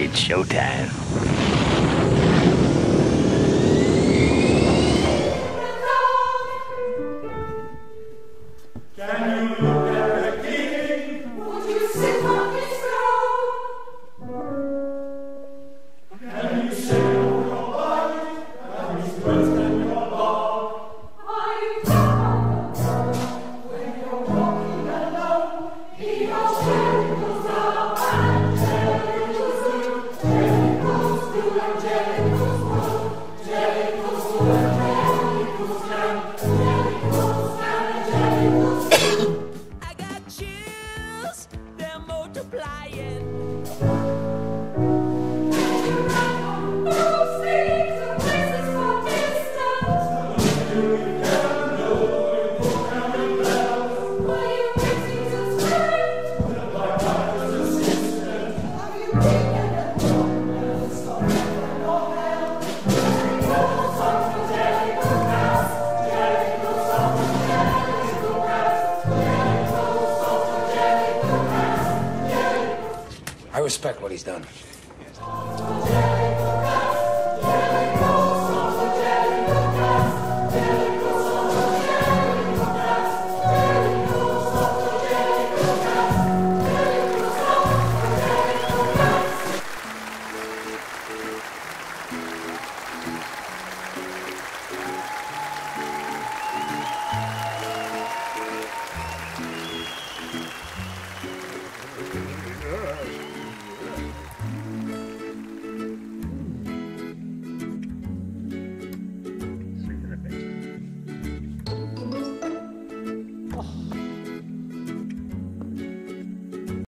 It's showtime. Respect what he's done.